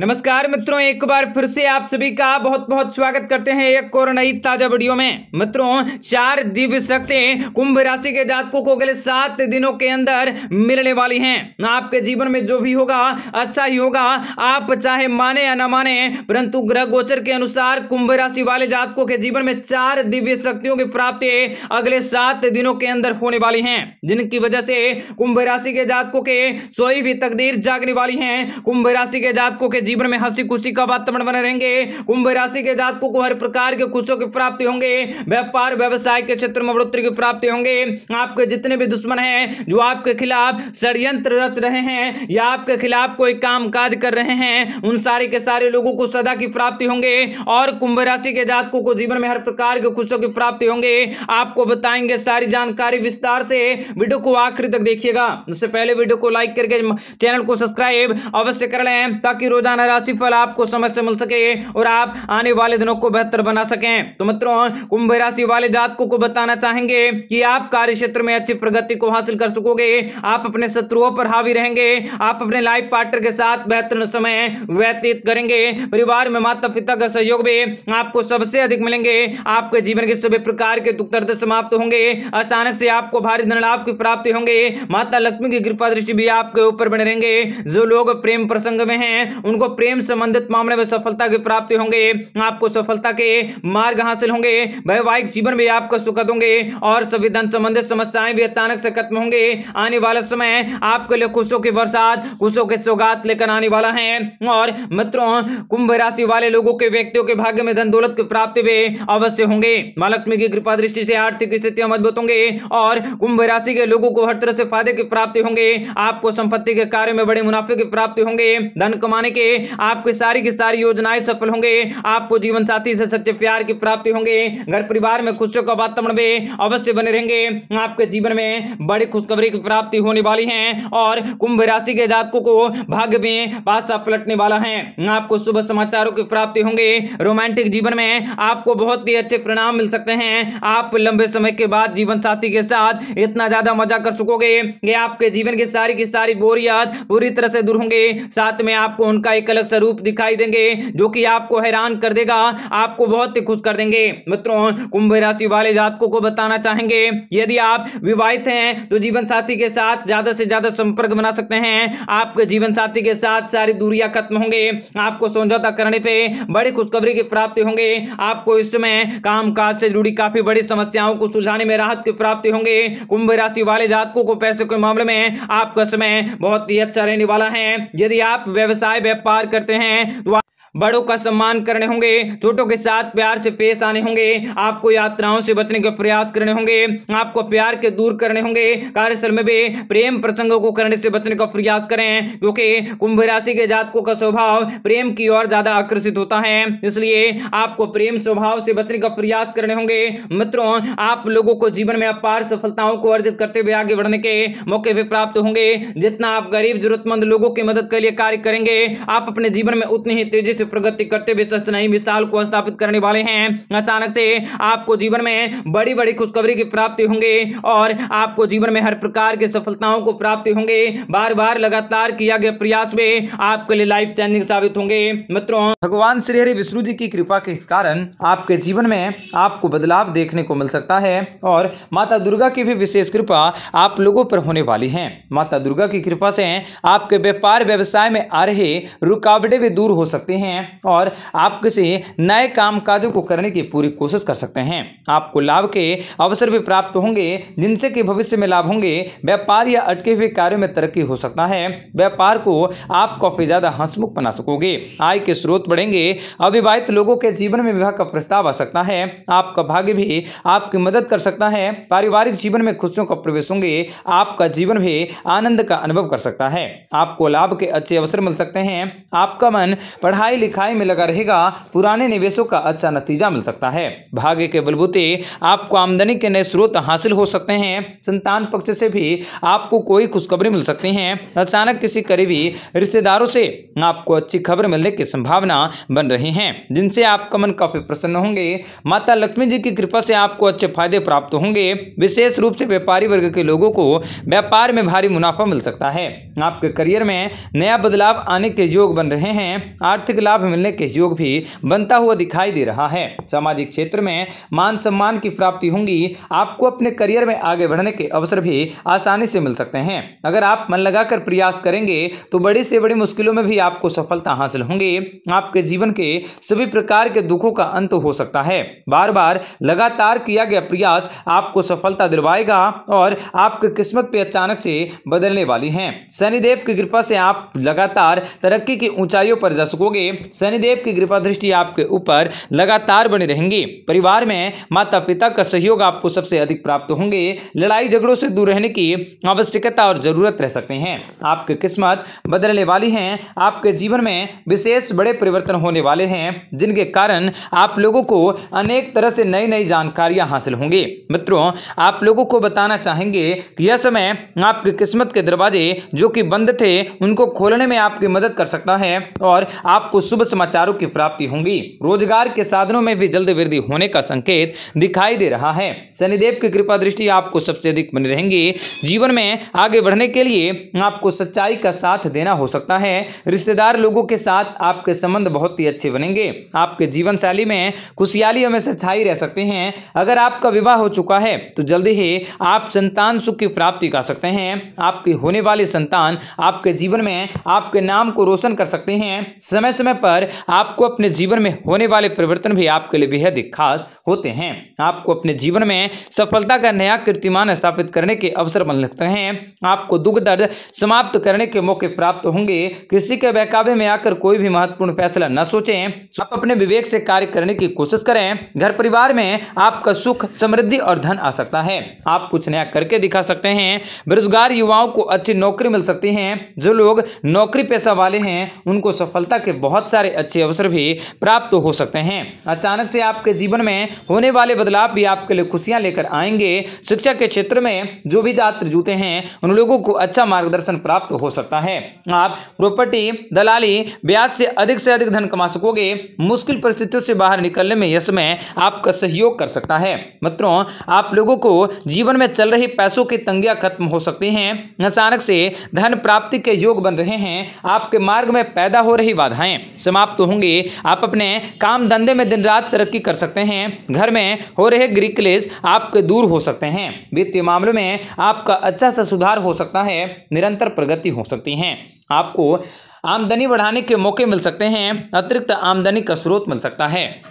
नमस्कार मित्रों, एक बार फिर से आप सभी का बहुत बहुत स्वागत करते हैं एक और नई ताज़ा वीडियो में। मित्रों, चार दिव्य शक्ति कुंभ राशि के जातकों को अगले सात दिनों के अंदर मिलने वाली हैं। आपके जीवन में जो भी होगा अच्छा ही होगा, आप चाहे माने या न माने, परंतु ग्रह गोचर के अनुसार कुंभ राशि वाले जातकों के जीवन में चार दिव्य शक्तियों की प्राप्ति अगले सात दिनों के अंदर होने वाली है, जिनकी वजह से कुंभ राशि के जातकों के सोई भी तकदीर जागने वाली है। कुंभ राशि के जातकों के जीवन में हँसी खुशी का वातावरण बने रहेंगे। कुंभ राशि के जातकों को हर प्रकार के खुशियों की प्राप्ति होंगे। व्यापार, व्यवसाय के क्षेत्र में बढ़ोतरी की प्राप्ति होंगे। आपके जितने भी दुश्मन हैं, जो आपके खिलाफ षड्यंत्र रच रहे हैं, या आपके खिलाफ कोई काम काज कर रहे हैं, उन सारे के सारे लोगों को सदा की प्राप्ति होंगे। और कुंभ राशि के जातकों को जीवन में हर प्रकार के खुशियों की प्राप्ति होंगे। आपको बताएँगे सारी जानकारी विस्तार से। वीडियो को आखिरी तक देखिएगा। उससे पहले वीडियो को लाइक करके चैनल को सब्सक्राइब अवश्य कर लें, ताकि रोज़ाना रोज़ाना राशिफल आपको समय से मिल सके और आप आने वाले दिनों को बेहतर बना सकें। तो मित्रों, कुंभ राशि वाले जातकों को बताना चाहेंगे कि आप कार्य क्षेत्र में अच्छी प्रगति को हासिल कर सकोगे। आप अपने शत्रुओं पर हावी रहेंगे। आप अपने लाइफ पार्टनर के साथ बेहतर समय व्यतीत करेंगे। परिवार में माता पिता का सहयोग भी आपको सबसे अधिक मिलेंगे। आपके जीवन के सभी प्रकार के दुख दर्द समाप्त होंगे। अचानक से आपको भारी धन लाभ की प्राप्ति होंगे। माता लक्ष्मी की कृपा दृष्टि भी आपके ऊपर बने रहेंगे। जो लोग प्रेम प्रसंग में हैं, उनको प्रेम संबंधित मामले में सफलता की प्राप्ति होंगे, आपको सफलता के मार्ग हासिल होंगे, वैवाहिक जीवन भी आपको सुखद होंगे और सभी धन संबंधित समस्याएँ भी अचानक से खत्म होंगे। आने वाला समय आपके लिए खुशियों की बरसात, खुशियों के सौगात लेकर आने वाला है और मित्रों, कुंभ राशि वाले लोगों के व्यक्तियों के भाग्य में धन दौलत की प्राप्ति भी अवश्य होंगे। महालक्ष्मी की कृपा दृष्टि से आर्थिक स्थितियाँ मज़बूत होंगे और कुंभ राशि के लोगों को हर तरह से फ़ायदे की प्राप्ति होंगे। आपको संपत्ति के कार्य में बड़े मुनाफे की प्राप्ति होंगे। धन कमाने के आपकी सारी की सारी योजनाएँ सफल होंगे, आपको जीवन साथी से सच्चे प्यार की प्राप्ति होंगे, घर परिवार में खुशियों का वातावरण भी अवश्य बने रहेंगे। आपके जीवन में बड़ी खुशखबरी की प्राप्ति होने वाली है और कुंभ राशि के जातकों को भाग्य में पासा पलटने वाला है। आपको शुभ समाचारों की प्राप्ति होंगे। रोमांटिक जीवन में आपको बहुत ही अच्छे परिणाम मिल सकते हैं। आप लंबे समय के बाद जीवन साथी के साथ इतना ज़्यादा मज़ा कर सकोगे कि आपके जीवन की सारी की सारी बोरियत पूरी तरह से दूर होंगे। साथ में आपको उनका एक अलग स्वरूप दिखाई देंगे, जो कि आपको हैरान कर देगा, आपको बहुत ही खुश कर देंगे। मित्रों, कुंभ राशि वाले जातकों को बताना चाहेंगे, यदि आप विवाहित हैं तो जीवन साथी के साथ ज़्यादा से ज़्यादा संपर्क बना सकते हैं। आपके जीवन साथी के साथ सारी दूरियाँ खत्म होंगे, आपको समझौता करने पे बड़ी खुशखबरी की प्राप्ति होंगे। आपको इस समय काम काज से जुड़ी काफ़ी बड़ी समस्याओं को सुलझाने में राहत की प्राप्ति होंगे। कुंभ राशि वाले जातकों को पैसे के मामले में आपका समय बहुत ही अच्छा रहने वाला है। यदि आप व्यवसाय, व्यापार करते हैं। तो बड़ों का सम्मान करने होंगे छोटों के साथ प्यार से पेश आने होंगे, आपको यात्राओं से बचने के प्रयास करने होंगे, आपको प्यार के दूर करने होंगे, कार्यस्थल में भी प्रेम प्रसंगों को करने से बचने का प्रयास करें, क्योंकि कुंभ राशि के जातकों का स्वभाव प्रेम की ओर ज़्यादा आकर्षित होता है, इसलिए आपको प्रेम स्वभाव से बचने का प्रयास करने होंगे। मित्रों, आप लोगों को जीवन में अपार सफलताओं को अर्जित करते हुए आगे बढ़ने के मौके भी प्राप्त होंगे। जितना आप गरीब, जरूरतमंद लोगों की मदद के लिए कार्य करेंगे, आप अपने जीवन में उतनी ही तेज़ी से प्रगति करते हुए नहीं मिसाल को स्थापित करने वाले हैं। अचानक से आपको जीवन में बड़ी बड़ी खुशखबरी की प्राप्ति होंगे और आपको जीवन में हर प्रकार की सफलताओं को प्राप्ति होंगे। बार बार लगातार किया गया प्रयास में आपके लिए लाइफ चेंजिंग साबित होंगे। मित्रों, भगवान श्री हरि विष्णु जी की कृपा के कारण आपके जीवन में आपको बदलाव देखने को मिल सकता है और माता दुर्गा की भी विशेष कृपा आप लोगों पर होने वाली है। माता दुर्गा की कृपा से आपके व्यापार व्यवसाय में आ रहे रुकावटें भी दूर हो सकते हैं। हैं और आप किसी नए काम काजों को करने की पूरी कोशिश कर सकते हैं। आपको लाभ के अवसर भी प्राप्त होंगे, जिनसे कि भविष्य में लाभ होंगे। व्यापार या अटके हुए कार्यों में तरक्की हो सकता है। व्यापार को आप काफ़ी ज़्यादा हंसमुख बना सकोगे। आय के स्रोत बढ़ेंगे। अविवाहित लोगों के जीवन में विवाह का प्रस्ताव आ सकता है। आपका भाग्य भी आपकी मदद कर सकता है। पारिवारिक जीवन में खुशियों का प्रवेश होंगे। आपका जीवन भी आनंद का अनुभव कर सकता है। आपको लाभ के अच्छे अवसर मिल सकते हैं। आपका मन पढ़ाई लिखाई में लगा रहेगा, पुराने निवेशों का अच्छा नतीजा मिल सकता है। भाग्य के बलबूते, आपको आमदनी के नए स्रोत हासिल हो सकते हैं। संतान पक्ष से भी आपको कोई खुशखबरी मिल सकती है। अचानक किसी करीबी रिश्तेदारों से आपको अच्छी खबर मिलने की संभावना बन रही है, जिनसे आपका मन काफ़ी प्रसन्न होंगे। माता लक्ष्मी जी की कृपा से आपको अच्छे फ़ायदे प्राप्त होंगे। विशेष रूप से व्यापारी वर्ग के लोगों को व्यापार में भारी मुनाफा मिल सकता है। आपके करियर में नया बदलाव आने के योग बन रहे हैं। आर्थिक लाभ मिलने के योग भी बनता हुआ दिखाई दे रहा है। सामाजिक क्षेत्र में मान सम्मान की प्राप्ति होंगी, आपको अपने करियर में आगे बढ़ने के अवसर भी आसानी से मिल सकते हैं। अगर आप मन लगाकर प्रयास करेंगे तो बड़ी से बड़ी मुश्किलों में भी आपको सफलता हासिल होंगी। आपके जीवन के सभी प्रकार के दुखों का अंत हो सकता है। बार बार लगातार किया गया प्रयास आपको सफलता दिलवाएगा और आपकी किस्मत पे अचानक से बदलने वाली है। शनिदेव की कृपा से आप लगातार तरक्की की ऊंचाइयों पर जा सकोगे। शनिदेव की कृपा दृष्टि आपके ऊपर लगातार बनी रहेंगी। परिवार में माता पिता का सहयोग आपको सबसे अधिक प्राप्त होंगे। लड़ाई झगड़ों से दूर रहने की आवश्यकता और ज़रूरत रह सकते हैं। आपकी किस्मत बदलने वाली है। आपके जीवन में विशेष बड़े परिवर्तन होने वाले हैं, जिनके कारण आप लोगों को अनेक तरह से नई नई जानकारियाँ हासिल होंगी। मित्रों, आप लोगों को बताना चाहेंगे कि यह समय आपकी किस्मत के दरवाजे जो कि बंद थे, उनको खोलने में आपकी मदद कर सकता है और आपको शुभ समाचारों की प्राप्ति होंगी। रोज़गार के साधनों में भी जल्द वृद्धि होने का संकेत दिखाई दे रहा है। शनिदेव की कृपा दृष्टि आपको सबसे अधिक बनी रहेंगी। जीवन में आगे बढ़ने के लिए आपको सच्चाई का साथ देना हो सकता है। रिश्तेदार लोगों के साथ आपके संबंध बहुत ही अच्छे बनेंगे। आपके जीवन शैली में खुशहाली हमेशा छाई रह सकते हैं। अगर आपका विवाह हो चुका है तो जल्दी ही आप संतान सुख की प्राप्ति कर सकते हैं। आपकी होने वाली संतान आपके जीवन में आपके नाम को रोशन कर सकते हैं। समय समय पर आपको अपने जीवन में होने वाले परिवर्तन भी आपके लिए बेहद खास होते हैं। आपको अपने जीवन में सफलता का नया कीर्तिमान स्थापित करने के अवसर बन लगते हैं। आपको दुख दर्द समाप्त करने के मौके प्राप्त होंगे। किसी के बहकावे में आकर कोई भी महत्वपूर्ण फैसला न सोचें। आप अपने विवेक से कार्य करने की कोशिश करें। घर परिवार में आपका सुख, समृद्धि और धन आ सकता है। आप कुछ नया करके दिखा सकते हैं। बेरोजगार युवाओं को अच्छी नौकरी मिल सकती है। जो लोग नौकरी पेशा वाले हैं, उनको सफलता के सारे अच्छे अवसर भी प्राप्त हो सकते हैं। अचानक से आपके जीवन में होने वाले बदलाव भी आपके लिए खुशियाँ लेकर आएँगे। शिक्षा के क्षेत्र में जो भी छात्र जुटे हैं, उन लोगों को अच्छा मार्गदर्शन प्राप्त हो सकता है। आप प्रॉपर्टी, दलाली, ब्याज से अधिक से अधिक धन कमा सकोगे। मुश्किल परिस्थितियों से बाहर निकलने में यह समय आपका सहयोग कर सकता है। मित्रों, आप लोगों को जीवन में चल रही पैसों की तंगियाँ खत्म हो सकती हैं। अचानक से धन प्राप्ति के योग बन रहे हैं। आपके मार्ग में पैदा हो रही बाधाएँ। समाप्त होंगी। आप अपने काम धंधे में दिन रात तरक्की कर सकते हैं। घर में हो रहे गृह क्लेश आपके दूर हो सकते हैं। वित्तीय मामलों में आपका अच्छा सा सुधार हो सकता है, निरंतर प्रगति हो सकती है। आपको आमदनी बढ़ाने के मौके मिल सकते हैं, अतिरिक्त आमदनी का स्रोत मिल सकता है।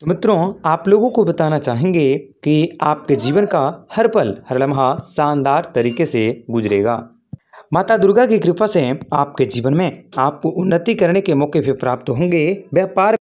तो मित्रों, आप लोगों को बताना चाहेंगे कि आपके जीवन का हर पल, हर लम्हा शानदार तरीके से गुजरेगा। माता दुर्गा की कृपा से आपके जीवन में आपको उन्नति करने के मौके भी प्राप्त होंगे। व्यापार